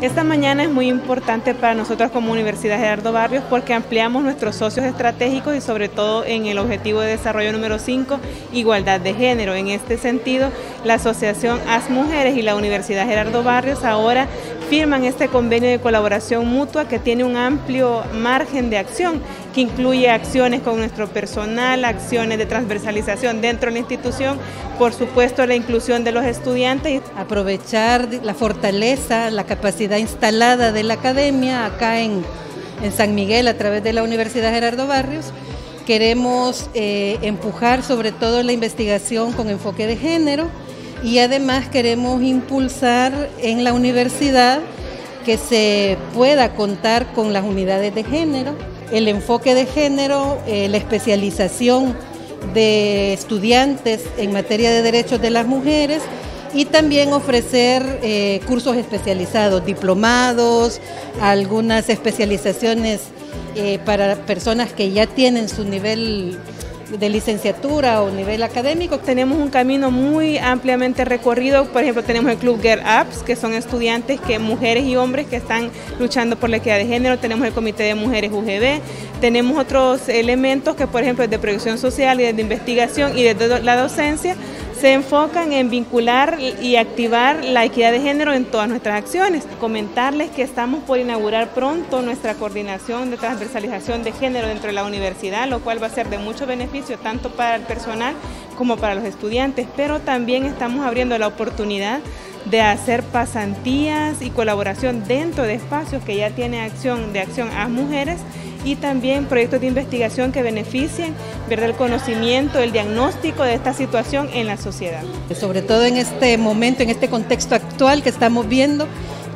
Esta mañana es muy importante para nosotros como Universidad Gerardo Barrios porque ampliamos nuestros socios estratégicos y sobre todo en el objetivo de desarrollo número 5, igualdad de género. En este sentido, la Asociación AS Mujeres y la Universidad Gerardo Barrios ahora firman este convenio de colaboración mutua que tiene un amplio margen de acción que incluye acciones con nuestro personal, acciones de transversalización dentro de la institución, por supuesto la inclusión de los estudiantes. Aprovechar la fortaleza, la capacidad instalada de la academia acá en, San Miguel a través de la Universidad Gerardo Barrios. Queremos eh, empujar sobre todo la investigación con enfoque de género y además queremos impulsar en la universidad que se pueda contar con las unidades de género, el enfoque de género, eh, la especialización de estudiantes en materia de derechos de las mujeres y también ofrecer eh, cursos especializados, diplomados, algunas especializaciones eh, para personas que ya tienen su nivel de licenciatura o nivel académico. Tenemos un camino muy ampliamente recorrido, por ejemplo tenemos el Club Girl Ups, que son estudiantes, que mujeres y hombres que están luchando por la equidad de género, tenemos el Comité de Mujeres UGB, tenemos otros elementos que por ejemplo de proyección social y de investigación y de la docencia, se enfocan en vincular y activar la equidad de género en todas nuestras acciones. Comentarles que estamos por inaugurar pronto nuestra coordinación de transversalización de género dentro de la universidad, lo cual va a ser de mucho beneficio tanto para el personal como para los estudiantes, pero también estamos abriendo la oportunidad de hacer pasantías y colaboración dentro de espacios que ya tienen acción de acción a mujeres y también proyectos de investigación que beneficien ver el conocimiento, el diagnóstico de esta situación en la sociedad. Sobre todo en este momento, en este contexto actual que estamos viendo,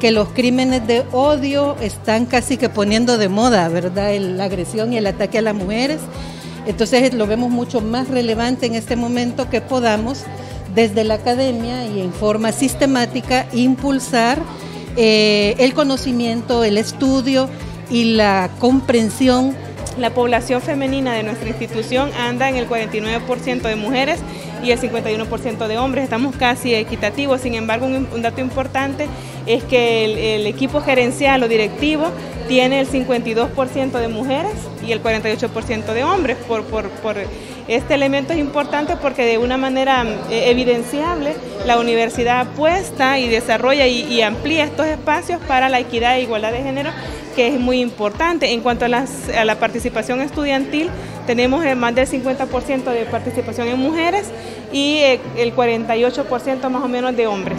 que los crímenes de odio están casi que poniendo de moda, ¿verdad? La agresión y el ataque a las mujeres. Entonces lo vemos mucho más relevante en este momento que podamos desde la academia y en forma sistemática impulsar eh, el conocimiento, el estudio y la comprensión. La población femenina de nuestra institución anda en el 49% de mujeres y el 51% de hombres. Estamos casi equitativos, sin embargo un, dato importante es que el, equipo gerencial o directivo tiene el 52% de mujeres y el 48% de hombres. Por, este elemento es importante porque de una manera eh, evidenciable la universidad apuesta y desarrolla y, amplía estos espacios para la equidad e igualdad de género que es muy importante. En cuanto a, la participación estudiantil, tenemos más del 50% de participación en mujeres y eh, el 48% más o menos de hombres.